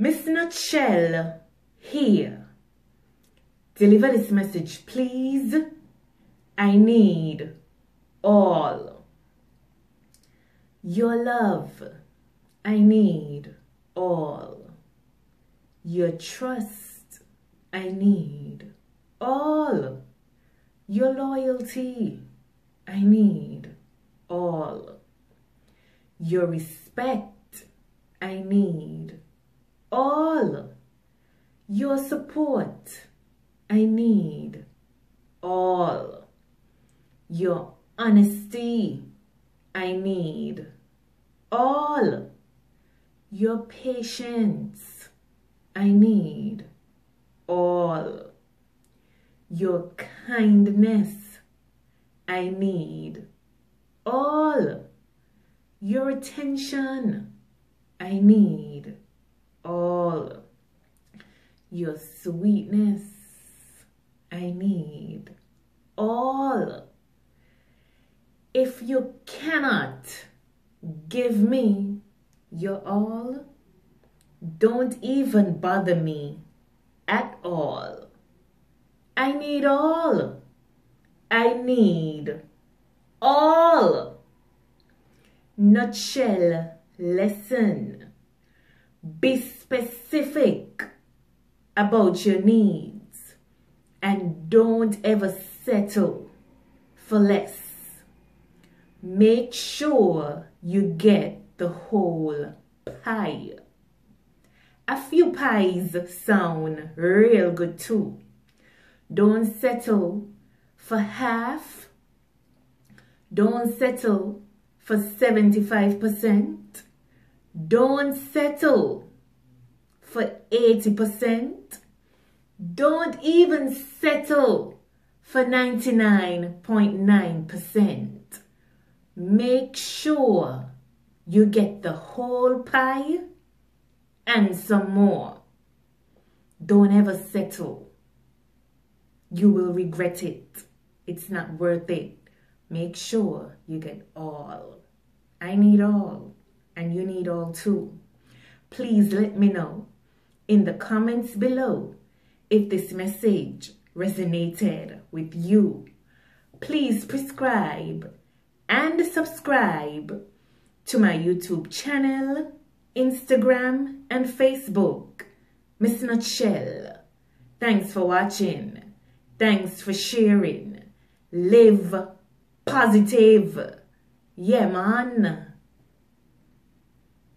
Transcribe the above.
Miss Nutshell here. Deliver this message, please. I need all your love. I need all your trust. I need all your loyalty. I need all your respect. I need all your support. I need all your honesty. I need all your patience. I need all your kindness. I need all your attention. I need your sweetness. I need all. If you cannot give me your all, don't even bother me at all. I need all. I need all. Nutshell lesson. Be specific about your needs and don't ever settle for less. Make sure you get the whole pie. A few pies sound real good too. Don't settle for half. Don't settle for 75%. Don't settle for 80%. Don't even settle for 99.9%. Make sure you get the whole pie and some more. Don't ever settle. You will regret it. It's not worth it. Make sure you get all. I need all, and you need all too. Please let me know in the comments below if this message resonated with you. Please prescribe and subscribe to my YouTube channel, Instagram, and Facebook, Miss Nutshell. Thanks for watching. Thanks for sharing. Live positive. Yeah, man.